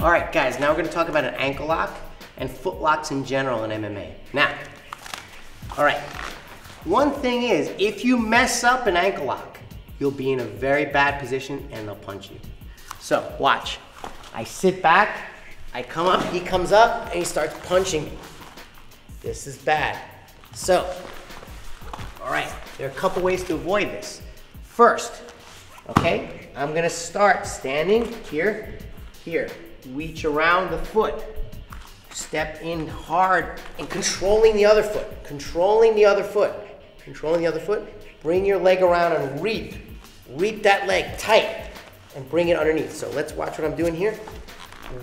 All right, guys, now we're gonna talk about an ankle lock and foot locks in general in MMA. Now, all right, one thing is, if you mess up an ankle lock, you'll be in a very bad position and they'll punch you. So, watch. I sit back, I come up, he comes up, and he starts punching me. This is bad. So, all right, there are a couple ways to avoid this. First, okay, I'm gonna start standing here, here. Reach around the foot. Step in hard and controlling the other foot. Controlling the other foot. Controlling the other foot. Bring your leg around and reap. Reap that leg tight and bring it underneath. So let's watch what I'm doing here.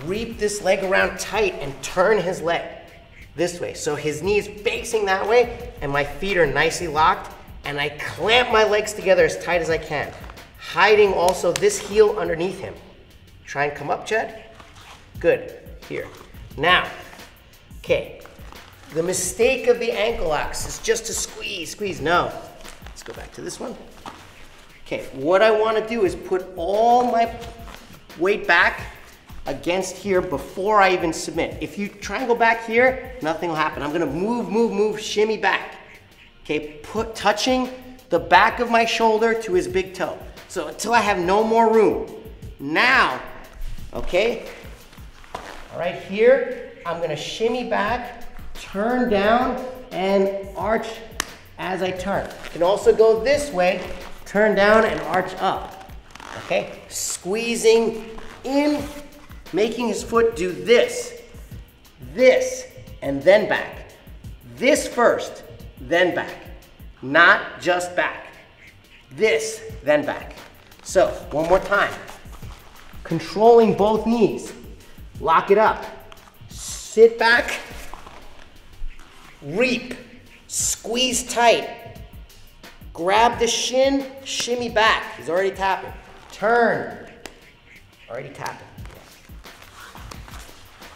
Reap this leg around tight and turn his leg this way. So his knees facing that way and my feet are nicely locked and I clamp my legs together as tight as I can, hiding also this heel underneath him. Try and come up, Chet. Good, here. Now, okay, the mistake of the ankle locks is just to squeeze, squeeze. No, let's go back to this one. Okay, what I wanna do is put all my weight back against here before I even submit. If you try and go back here, nothing will happen. I'm gonna move, move, move, shimmy back. Okay, put touching the back of my shoulder to his big toe. So until I have no more room. Now, okay, all right, here, I'm gonna shimmy back, turn down, and arch as I turn. You can also go this way, turn down and arch up. Okay, squeezing in, making his foot do this, this, and then back. This first, then back. Not just back. This, then back. So, one more time. Controlling both knees. Lock it up. Sit back. Reap. Squeeze tight. Grab the shin, shimmy back. He's already tapping. Turn. Already tapping.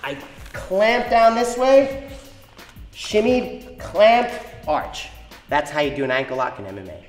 I clamp down this way, shimmy, clamp, arch. That's how you do an ankle lock in MMA.